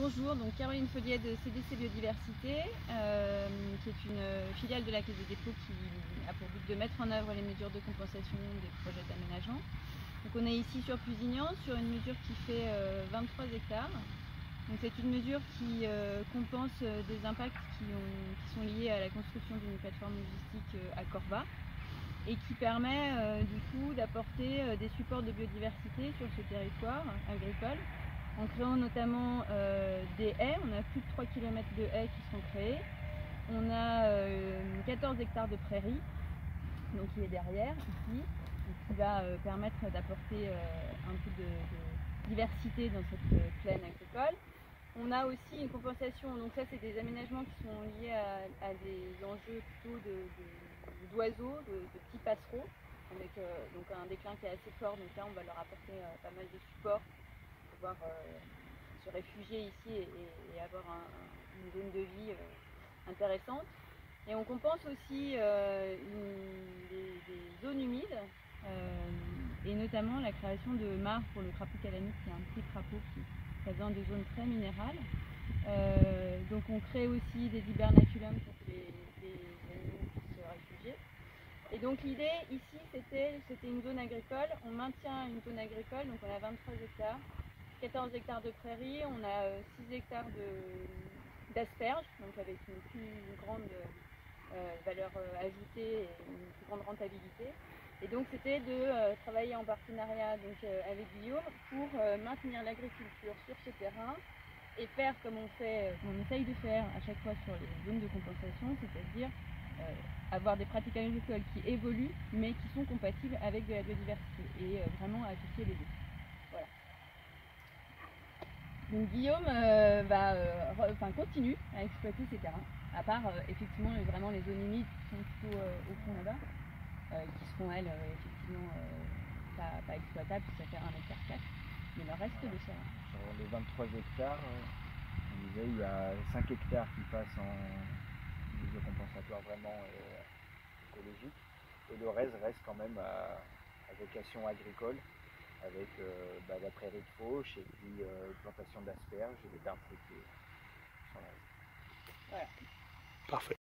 Bonjour, donc Caroline Folliet de CDC Biodiversité, euh, qui est une filiale de la Caisse des dépôts qui a pour but de mettre en œuvre les mesures de compensation des projets d'aménagement. Donc on est ici sur Pusignan sur une mesure qui fait 23 euh, hectares. c'est une mesure qui euh, compense des impacts qui, sont liés à la construction d'une plateforme logistique à Corba et qui permet du coup d'apporter des supports de biodiversité sur ce territoire agricole en créant notamment euh, des haies. On a plus de 3 km de haies qui sont créées. On a 14 euh, hectares de prairies, donc qui est derrière ici, qui va euh, permettre d'apporter un peu de, diversité dans cette plaine agricole. On a aussi une compensation, donc ça c'est des aménagements qui sont liés à, des enjeux plutôt d'oiseaux, de, petits passereaux, avec donc un déclin qui est assez fort, donc là on va leur apporter pas mal de support pouvoir euh, se réfugier ici et, avoir une zone de vie euh, intéressante. Et on compense aussi euh, des, zones humides et notamment la création de mares pour le crapaud calamique, qui est un petit crapaud qui présente des zones très minérales. donc on crée aussi des hibernaculums pour que les, animaux puissent se réfugier. Et donc l'idée ici c'était une zone agricole, on maintient une zone agricole, donc on a 23 hectares, 14 hectares de prairies, on a 6 euh, hectares d'asperges, donc avec une plus grande euh, valeur euh, ajoutée et une plus grande rentabilité. Et donc c'était de travailler en partenariat donc, avec Guillaume pour maintenir l'agriculture sur ce terrain et faire comme on fait, on essaye de faire à chaque fois sur les zones de compensation, c'est-à-dire avoir des pratiques agricoles qui évoluent mais qui sont compatibles avec de la biodiversité et vraiment associer les deux. Donc Guillaume euh, va, euh, continue à exploiter ses terrains, à part euh, effectivement vraiment les zones humides qui sont plutôt au fond là-bas, qui seront elles effectivement pas, exploitables, ça fait 1 hectare 4, mais le reste de ça. Sur les 23 hectares, on disait il y a 5 hectares qui passent en mesure compensatoire vraiment écologique, et le reste reste quand même à vocation agricole avec euh, bah, la prairie de fauche et puis euh, plantation d'asperges et d'arbres fruitiers. Parfait.